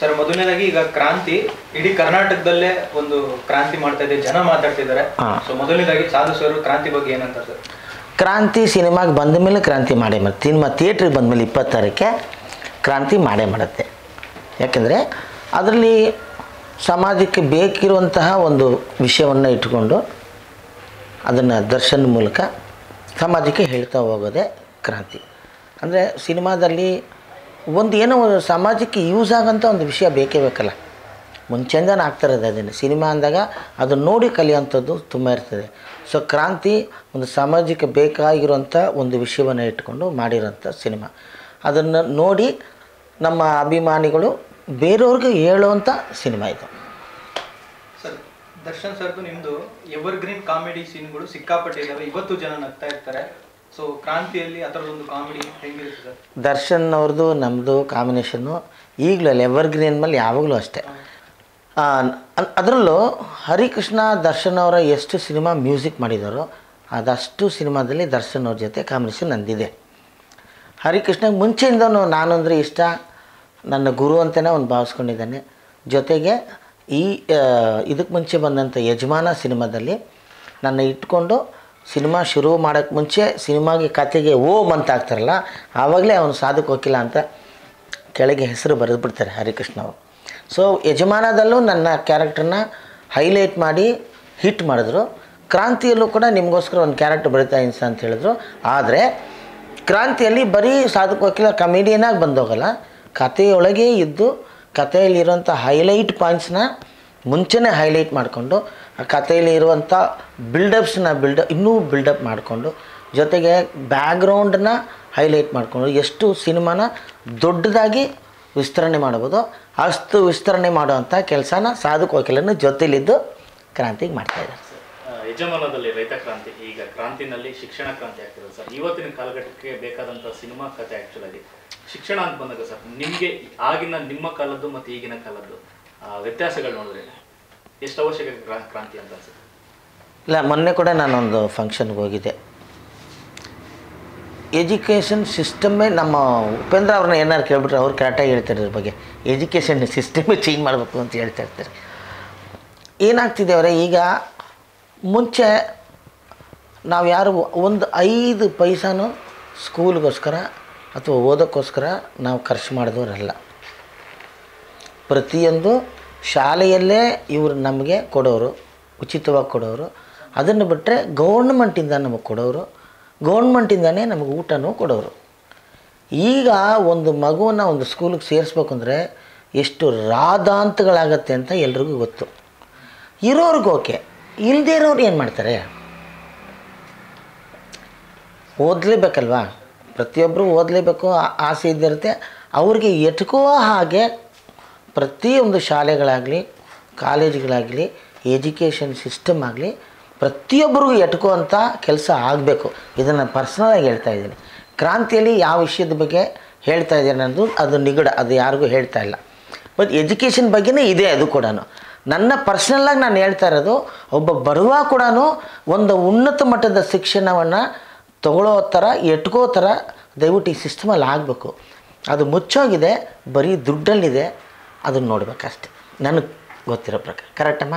Sir ಮೊದಲನೇದಾಗಿ ಈಗ ಕ್ರಾಂತಿ ಇಡೀ ಕರ್ನಾಟಕದಲ್ಲೇ ಒಂದು ಕ್ರಾಂತಿ ಮಾಡ್ತಾ ಇದೆ ಜನ ಮಾತಾಡ್ತಿದ್ದಾರೆ. ಸೊ ಮೊದಲನೇದಾಗಿ ಸಾಧು ಸರ್ ಕ್ರಾಂತಿ ಬಗ್ಗೆ ಏನಂತಾರೆ ಸರ್? ಕ್ರಾಂತಿ ಸಿನಿಮಾಗೆ ಬಂದ ಮೇಲೆ ಕ್ರಾಂತಿ ಮಾಡೇ ಮಾಡುತ್ತೆ ಸಿನಿಮಾ ಥಿಯೇಟ್ರಿಗೆ ಬಂದ ಮೇಲೆ ಇಪ್ಪತ್ತಾರಕ್ಕೆ ಕ್ರಾಂತಿ ಮಾಡೇ ಮಾಡುತ್ತೆ. ಯಾಕೆಂದರೆ ಅದರಲ್ಲಿ ಸಮಾಜಕ್ಕೆ ಬೇಕಿರುವಂತಹ ಒಂದು ವಿಷಯವನ್ನು ಇಟ್ಕೊಂಡು ಅದನ್ನು ದರ್ಶನ ಮೂಲಕ ಸಮಾಜಕ್ಕೆ ಹೇಳ್ತಾ ಹೋಗೋದೇ ಕ್ರಾಂತಿ. ಅಂದರೆ ಸಿನಿಮಾದಲ್ಲಿ ಒಂದು ಏನೋ ಒಂದು ಸಮಾಜಕ್ಕೆ ಯೂಸ್ ಆಗೋಂಥ ಒಂದು ವಿಷಯ ಬೇಕೇ ಬೇಕಲ್ಲ. ಮುಂಚೆಂದನೇ ಆಗ್ತಿರೋದು ಅದನ್ನು. ಸಿನಿಮಾ ಅಂದಾಗ ಅದನ್ನು ನೋಡಿ ಕಲಿಯೋಂಥದ್ದು ತುಂಬ ಇರ್ತದೆ. ಸೊ ಕ್ರಾಂತಿ ಒಂದು ಸಮಾಜಕ್ಕೆ ಬೇಕಾಗಿರುವಂಥ ಒಂದು ವಿಷಯವನ್ನು ಇಟ್ಕೊಂಡು ಮಾಡಿರೋಂಥ ಸಿನಿಮಾ. ಅದನ್ನು ನೋಡಿ ನಮ್ಮ ಅಭಿಮಾನಿಗಳು ಬೇರೆಯವ್ರಿಗೆ ಹೇಳುವಂಥ ಸಿನಿಮಾ ಇದು. ಸರ್, ದರ್ಶನ್ ಸರ್ದು ನಿಮ್ಮದು ಎವರ್ ಗ್ರೀನ್ ಕಾಮಿಡಿ ಸೀನ್ಗಳು ಸಿಕ್ಕಾಪಟ್ಟೆ ಇವತ್ತು ಜನ ನಗ್ತಾ ಇರ್ತಾರೆ. ಸೊ ಕ್ರಾಂತಿಯಲ್ಲಿ ಆ ಥರದೊಂದು ಕಾಮಿಡಿ ಹೆಂಗಿರುತ್ತೆ ಸರ್? ದರ್ಶನ್ ಅವ್ರದ್ದು ನಮ್ಮದು ಕಾಂಬಿನೇಷನ್ನು ಈಗಲೂ ಅಲ್ಲ ಎವರ್ಗ್ರೀನ್ ಮೇಲೆ ಯಾವಾಗಲೂ ಅಷ್ಟೇ. ಅದರಲ್ಲೂ ಹರಿಕೃಷ್ಣ ದರ್ಶನ್ ಅವರ ಎಷ್ಟು ಸಿನಿಮಾ ಮ್ಯೂಸಿಕ್ ಮಾಡಿದಾರೋ ಅದಷ್ಟು ಸಿನಿಮಾದಲ್ಲಿ ದರ್ಶನ್ ಅವ್ರ ಜೊತೆ ಕಾಂಬಿನೇಷನ್ ನಂದಿದೆ. ಹರಿಕೃಷ್ಣ ಮುಂಚೆಯಿಂದನೂ ನಾನು ಅಂದರೆ ಇಷ್ಟ. ನನ್ನ ಗುರು ಅಂತಲೇ ಒಂದು ಭಾವಿಸ್ಕೊಂಡಿದ್ದಾನೆ. ಜೊತೆಗೆ ಈ ಇದಕ್ಕೆ ಮುಂಚೆ ಬಂದಂಥ ಯಜಮಾನ ಸಿನಿಮಾದಲ್ಲಿ ನನ್ನ ಇಟ್ಕೊಂಡು ಸಿನಿಮಾ ಶುರು ಮಾಡೋಕ್ಕೆ ಮುಂಚೆ ಸಿನಿಮಾಗೆ ಕತೆಗೆ ಓಮ್ ಅಂತ ಆಗ್ತಾರಲ್ಲ ಆವಾಗಲೇ ಅವನು ಸಾಧಕ ವಕೀಲ ಅಂತ ಕೆಳಗೆ ಹೆಸರು ಬರೆದುಬಿಡ್ತಾರೆ ಹರಿಕೃಷ್ಣ ಅವರು. ಸೊ ಯಜಮಾನದಲ್ಲೂ ನನ್ನ ಕ್ಯಾರೆಕ್ಟರ್ನ ಹೈಲೈಟ್ ಮಾಡಿ ಹಿಟ್ ಮಾಡಿದ್ರು. ಕ್ರಾಂತಿಯಲ್ಲೂ ಕೂಡ ನಿಮಗೋಸ್ಕರ ಒಂದು ಕ್ಯಾರೆಕ್ಟರ್ ಬರಿತಾ ಇನ್ಸ ಅಂತ ಹೇಳಿದ್ರು. ಆದರೆ, ಕ್ರಾಂತಿಯಲ್ಲಿ ಬರೀ ಸಾಧಕ ವಕೀಲ ಕಮಿಡಿಯನಾಗಿ ಬಂದೋಗಲ್ಲ, ಕಥೆಯೊಳಗೆ ಇದ್ದು ಕಥೆಯಲ್ಲಿರುವಂಥ ಹೈಲೈಟ್ ಪಾಯಿಂಟ್ಸ್ನ ಮುಂಚೆನೇ ಹೈಲೈಟ್ ಮಾಡಿಕೊಂಡು ಆ ಕಥೆಯಲ್ಲಿ ಇರುವಂಥ ಬಿಲ್ಡಪ್ಸ್ನ ಬಿಲ್ಡ ಇನ್ನೂ ಬಿಲ್ಡಪ್ ಮಾಡಿಕೊಂಡು, ಜೊತೆಗೆ ಬ್ಯಾಕ್ಗ್ರೌಂಡನ್ನ ಹೈಲೈಟ್ ಮಾಡಿಕೊಂಡು, ಎಷ್ಟು ಸಿನಿಮಾನ ದೊಡ್ಡದಾಗಿ ವಿಸ್ತರಣೆ ಮಾಡ್ಬೋದು ಅಷ್ಟು ವಿಸ್ತರಣೆ ಮಾಡುವಂಥ ಕೆಲಸನ ಸಾಧಕ ವಕೀಲನ ಜೊತೆಲಿದ್ದು ಕ್ರಾಂತಿಗೆ ಮಾಡ್ತಾಯಿದ್ದಾರೆ ಯಜಮಾನದಲ್ಲಿ ರೈತ ಕ್ರಾಂತಿ, ಈಗ ಕ್ರಾಂತಿನಲ್ಲಿ ಶಿಕ್ಷಣ ಕ್ರಾಂತಿ ಆಗ್ತಿದೆ ಸರ್. ಇವತ್ತಿನ ಕಾಲಘಟ್ಟಕ್ಕೆ ಬೇಕಾದಂಥ ಸಿನಿಮಾ ಕಥೆ ಆ್ಯಕ್ಚುಲಾಗಿ ಶಿಕ್ಷಣ ಅಂತ ಬಂದಾಗ ಸರ್, ನಿಮಗೆ ಆಗಿನ ನಿಮ್ಮ ಕಾಲದ್ದು ಮತ್ತು ಈಗಿನ ಕಾಲದ್ದು ವ್ಯತ್ಯಾಸಗಳು ನೋಡಿದ್ರೆ? ಎಷ್ಟು ಕ್ರಾಂತಿ ಅಂತ ಇಲ್ಲ, ಮೊನ್ನೆ ಕೂಡ ನಾನೊಂದು ಫಂಕ್ಷನ್ಗೆ ಹೋಗಿದ್ದೆ. ಎಜುಕೇಷನ್ ಸಿಸ್ಟಮ್ಮೇ ನಮ್ಮ ಉಪೇಂದ್ರ ಅವ್ರನ್ನ ಏನಾರು ಕೇಳ್ಬಿಟ್ರೆ ಅವ್ರು ಕರೆಕ್ಟಾಗಿ ಹೇಳ್ತಾರೆ ಇದ್ರ ಬಗ್ಗೆ. ಎಜುಕೇಷನ್ ಸಿಸ್ಟಮೇ ಚೇಂಜ್ ಮಾಡಬೇಕು ಅಂತ ಹೇಳ್ತಾ ಇರ್ತಾರೆ. ಏನಾಗ್ತಿದೆ ಅವರೇ, ಈಗ ಮುಂಚೆ ನಾವು ಯಾರು ಒಂದು ಐದು ಪೈಸಾನು ಸ್ಕೂಲ್ಗೋಸ್ಕರ ಅಥವಾ ಓದೋಕ್ಕೋಸ್ಕರ ನಾವು ಖರ್ಚು ಮಾಡಿದವರಲ್ಲ. ಪ್ರತಿಯೊಂದು ಶಾಲೆಯಲ್ಲೇ ಇವರು ನಮಗೆ ಕೊಡೋರು, ಉಚಿತವಾಗಿ ಕೊಡೋರು. ಅದನ್ನು ಬಿಟ್ಟರೆ ಗೌರ್ಮೆಂಟಿಂದ ನಮಗೆ ಕೊಡೋರು ಗೌರ್ಮೆಂಟಿಂದನೇ ನಮಗೆ ಊಟನೂ ಕೊಡೋರು. ಈಗ ಒಂದು ಮಗುವನ್ನು ಒಂದು ಸ್ಕೂಲಿಗೆ ಸೇರಿಸ್ಬೇಕು ಅಂದರೆ ಎಷ್ಟು ರಾದಾಂತಗಳಾಗತ್ತೆ ಅಂತ ಎಲ್ರಿಗೂ ಗೊತ್ತು. ಇರೋರ್ಗೆ ಓಕೆ ಇಲ್ಲದೇ ಇರೋರು ಏನು ಮಾಡ್ತಾರೆ? ಓದಲೇಬೇಕಲ್ವಾ? ಪ್ರತಿಯೊಬ್ಬರು ಓದಲೇಬೇಕು ಆಸೆ ಇದ್ದಿರುತ್ತೆ. ಅವ್ರಿಗೆ ಎಟ್ಕೋ ಹಾಗೆ ಪ್ರತಿಯೊಂದು ಶಾಲೆಗಳಾಗಲಿ, ಕಾಲೇಜ್ಗಳಾಗಲಿ, ಎಜುಕೇಷನ್ ಸಿಸ್ಟಮ್ ಆಗಲಿ ಪ್ರತಿಯೊಬ್ಬರಿಗೂ ಎಟ್ಕೋ ಅಂತ ಕೆಲಸ ಆಗಬೇಕು. ಇದನ್ನು ಪರ್ಸ್ನಲಾಗಿ ಹೇಳ್ತಾ ಇದ್ದೀನಿ. ಕ್ರಾಂತಿಯಲ್ಲಿ ಯಾವ ವಿಷಯದ ಬಗ್ಗೆ ಹೇಳ್ತಾ ಇದ್ದೀನಿ ಅನ್ನೋದು ಅದು ನಿಗಡ ಅದು ಯಾರಿಗೂ ಹೇಳ್ತಾ ಇಲ್ಲ. ಬಟ್ ಎಜುಕೇಷನ್ ಬಗ್ಗೆನೇ ಇದೆ ಅದು ಕೂಡ ನನ್ನ ಪರ್ಸ್ನಲ್ಲಾಗಿ ನಾನು ಹೇಳ್ತಾ ಇರೋದು, ಒಬ್ಬ ಬರುವ ಕೂಡ ಒಂದು ಉನ್ನತ ಮಟ್ಟದ ಶಿಕ್ಷಣವನ್ನು ತಗೊಳ್ಳೋ ಥರ, ಎಟ್ಕೋ ಥರ ದಯವಿಟ್ಟು ಈ ಸಿಸ್ಟಮಲ್ಲಿ ಆಗಬೇಕು. ಅದು ಮುಚ್ಚೋಗಿದೆ, ಬರೀ ದುಡ್ಡಲ್ಲಿದೆ. ಅದನ್ನು ನೋಡ್ಬೇಕಷ್ಟೆ. ನನಗೆ ಗೊತ್ತಿರೋ ಪ್ರಕಾರ. ಕರೆಕ್ಟಮ್ಮ